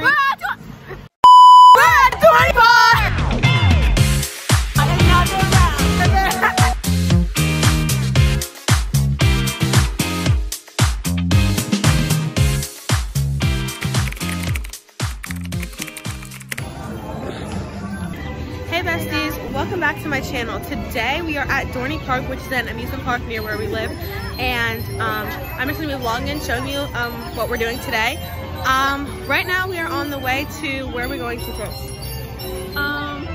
Hey besties, welcome back to my channel. Today we are at Dorney Park, which is an amusement park near where we live. And um, I'm just gonna be vlogging, and showing you um, what we're doing today. Um, right now we are on the way to, where are we going to first? Um,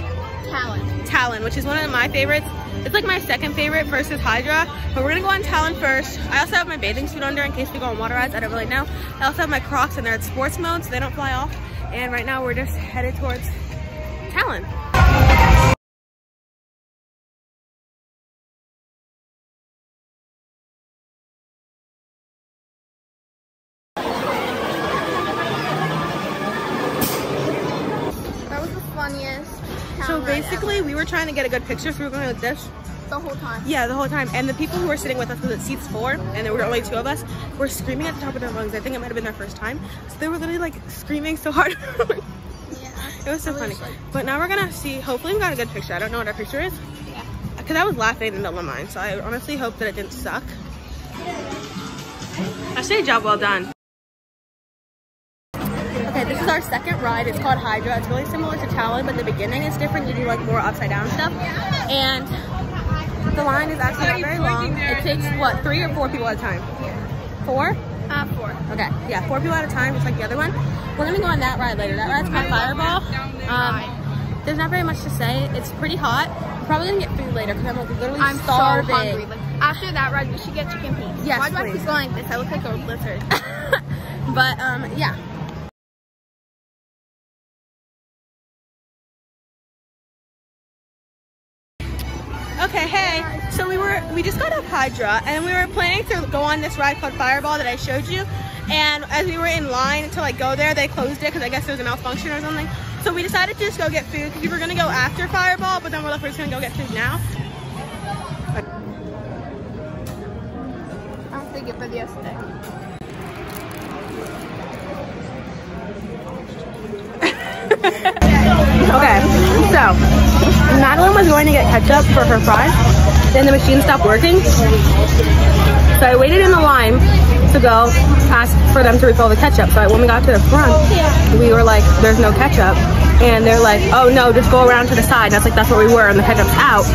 Talon. Talon, which is one of my favorites. It's like my second favorite versus Hydra, but we're gonna go on Talon first. I also have my bathing suit under in case we go on water rides, I don't really know. I also have my Crocs and they're at sports mode, so they don't fly off. And right now we're just headed towards Talon. Were trying to get a good picture, so we were going like this. the whole time. Yeah, the whole time. And the people who were sitting with us, because it seats four, and there were only two of us, were screaming at the top of their lungs. I think it might have been their first time. So they were literally like screaming so hard. Yeah. it was so It funny. was, like- But now we're gonna see, hopefully we got a good picture. I don't know what our picture is. Yeah. Because I was laughing in the middle of mine, so I honestly hope that it didn't suck. I say job well done. Is our second ride. It's called Hydra. It's really similar to Talon, but the beginning is different. You do like more upside down stuff. And the line is actually not very long. It takes what, three or four people at a time? Four? Uh, four. Okay, yeah, four people at a time, just like the other one. We're gonna go on that ride later. That ride's called Fireball. Um, there's not very much to say. It's pretty hot. We're probably gonna get food later because I'm like literally I'm starving. so hungry. Like, after that ride, we should get chicken wings. Yes, Why do I please. keep going like this? I look like a lizard. but um, yeah. Just got off Hydra and we were planning to go on this ride called Fireball that I showed you. And as we were in line to like go there, they closed it because I guess there was a malfunction or something. So we decided to just go get food because we were gonna go after Fireball, but then we're like we're just gonna go get food now. I have to get the yesterday. Okay, so Madeline was going to get ketchup for her fries, then the machine stopped working. So I waited in the line to go ask for them to refill the ketchup. So when we got to the front, we were like, "There's no ketchup," and they're like, "Oh no, just go around to the side." And I was like that's where we were, and the ketchup's out.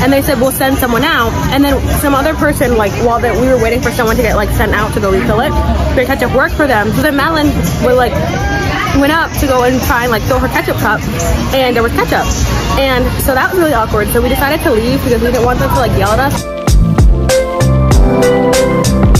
And they said we'll send someone out, and then some other person like while that we were waiting for someone to get like sent out to go refill it, their ketchup worked for them. So then Madeline was like went up to go and try and like fill her ketchup cup and there was ketchup and so that was really awkward. So we decided to leave because we didn't want them to like yell at us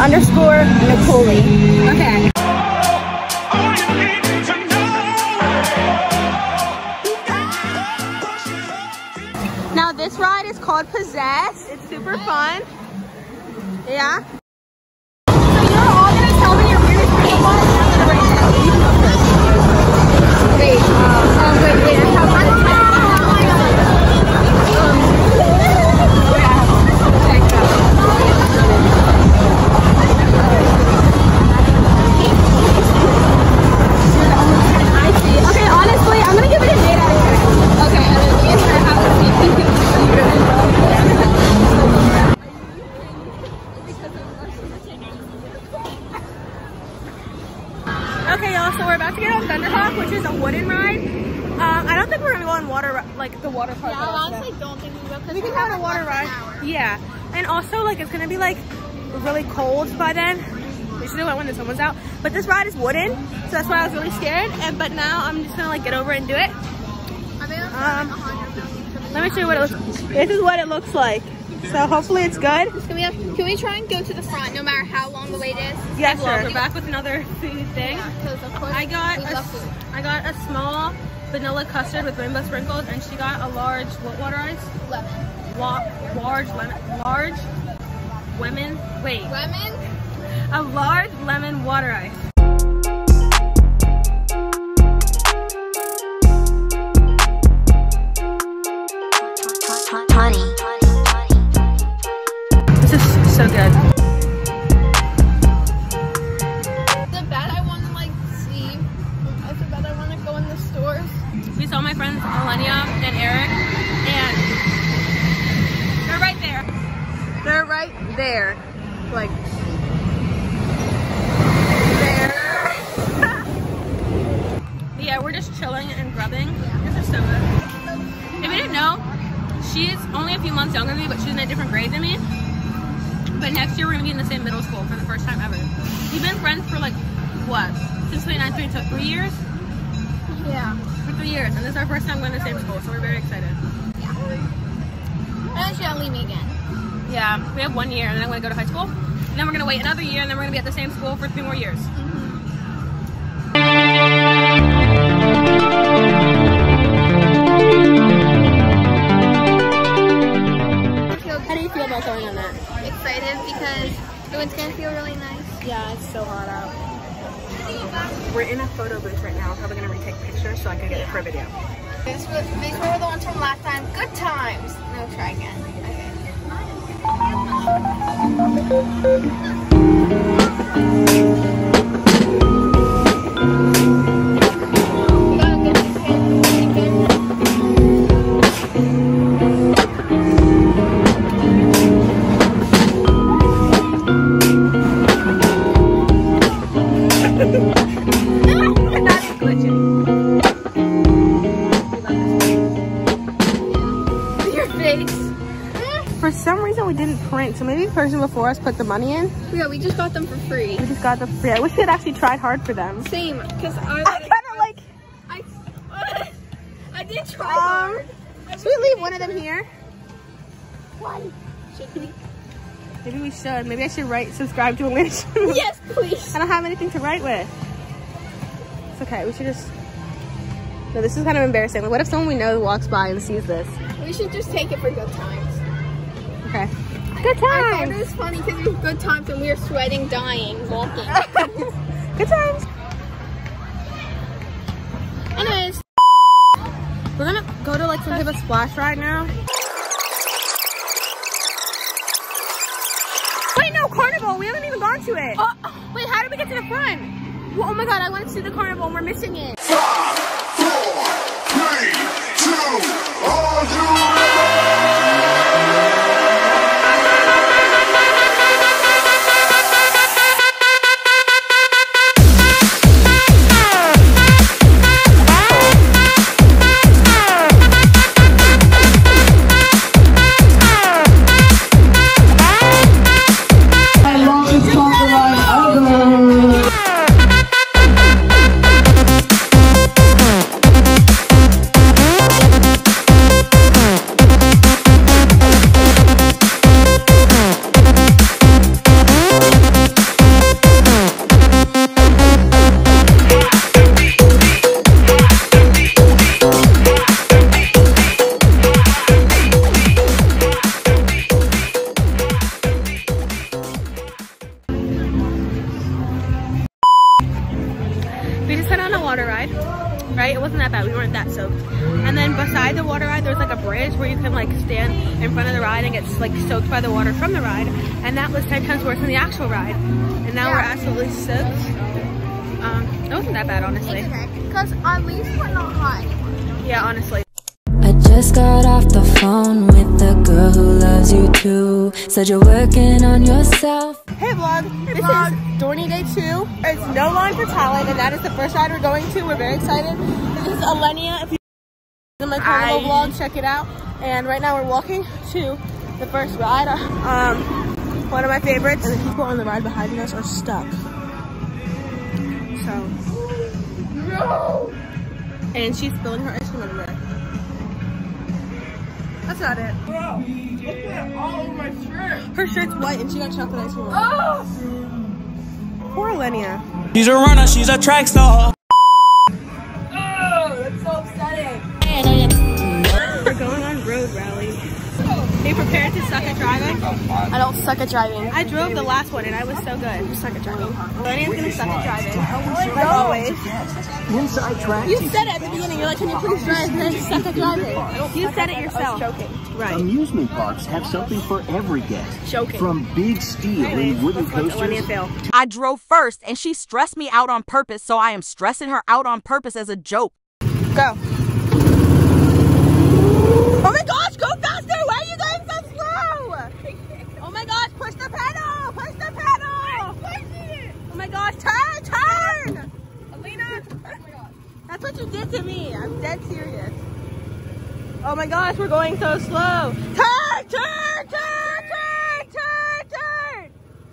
underscore Nicole. okay now this ride is called Possessed it's super fun yeah So you're all gonna tell me your weirdest pickup line? I'm gonna write down. Wooden ride. Um, I don't think we're gonna go on water, like the water park. Yeah, I so- honestly don't think we will because We can have a water ride. Yeah, and also like it's gonna be like really cold by then. We should have went when the sun was out. But this ride is wooden, so that's why I was really scared. And but now I'm just gonna like get over and do it. Um, I'm like 100 pounds. Let me show you what it looks. This is what it looks like. So hopefully it's good. Can we, have, can we try and go to the front no matter how long the wait is? Yes, sir. We're back with another food thing. Because of course I got we a, food. I got a small vanilla custard with rainbow sprinkles, and she got a large what water ice? Lemon. La- large lemon, large women. Wait, Lemon? a large lemon water ice. She's only a few months younger than me, but she's in a different grade than me. But next year we're gonna be in the same middle school for the first time ever. We've been friends for like what? Since 2019, so three years. Yeah. For three years, and this is our first time going to the same school, so we're very excited. Yeah. And then she'll leave me again. Yeah, we have one year, and then I'm going to go to high school. And then we're going to wait another year, and then we're going to be at the same school for three more years. I How do you feel about going on that? excited because the wind's gonna feel really nice. Yeah, it's so hot out. We're in a photo booth right now. We're probably going to retake pictures so I can get it for a video. These were, these were the ones from last time. Good times. No, try again. Okay. Person before us put the money in. Yeah, we just got them for free. We just got the free. I wish we had actually tried hard for them. Same, because I, I kind of like. I, I did try Um, hard. should we leave one of them here? One. Should we? Maybe we should. Maybe I should write subscribe to a wish. Yes, please. I don't have anything to write with. It's okay. We should just. No, this is kind of embarrassing. What if someone we know walks by and sees this? We should just take it for good times. Okay. Good I thought times. it was funny because it was good times and we were sweating, dying, walking. Good times. Anyways, We're gonna go to like some type of splash ride now. Wait, no, carnival. We haven't even gone to it. Uh, Wait, how did we get to the front? Well, oh my god, I want to see the carnival and we're missing it. Five, four, three, two, are And the water ride, there's like a bridge where you can like stand in front of the ride and get like soaked by the water from the ride. And that was 10 times worse than the actual ride. And now we're absolutely soaked. Um, it wasn't that bad, honestly. because at least we're not hot anymore. Yeah, honestly. I just got off the phone with the girl who loves you too. Said you're working on yourself. Hey vlog, this is Dorney Day 2. It's no line for Talon, and that is the first ride we're going to. We're very excited. This is Aleyna. If you in my carnival vlog, check it out. And right now we're walking to the first ride. Um, one of my favorites. And the people on the ride behind us are stuck. So. No! And she's spilling her ice cream everywhere. That's not it. Bro, look at all over my shirt. Her shirt's white and she got chocolate ice cream. Oh! Poor Aleyna. She's a runner, she's a track star. At driving? I don't suck at driving. I drove the last one and I was so good. You suck at driving. Lenny's gonna suck at driving. Like always. Inside track You said it at the beginning. You're like, can you please drive? And then you suck at driving. You said it yourself. Right. Amusement parks have something for every guest. Joking. From big steel and wooden Let's Lenny coasters. I drove first and she stressed me out on purpose, so I am stressing her out on purpose as a joke. Go. Oh my gosh, go faster! Why are you going so slow? Oh my gosh, push the pedal! Push the pedal! Oh my gosh, turn, turn! Aleyna! That's what you did to me. I'm dead serious. Oh my gosh, we're going so slow. Turn, turn, turn, turn, turn, turn!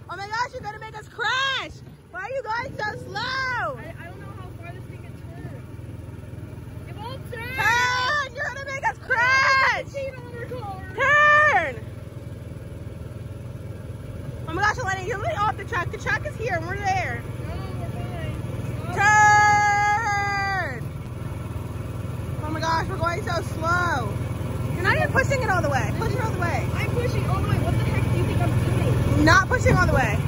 Oh my gosh, you're gonna make us crash! Why are you going so slow? I don't know how far this thing can turn. It won't turn. Turn! You're gonna make us crash! Seat on her car. Turn! Oh my gosh, Eleni, you're really off the track. The track is here and we're there. No, we're fine. Turn! Oh my gosh, we're going so slow. You're not even pushing it all the way. Push it all the way. I'm pushing all the way. What the heck do you think I'm doing? Not pushing all the way.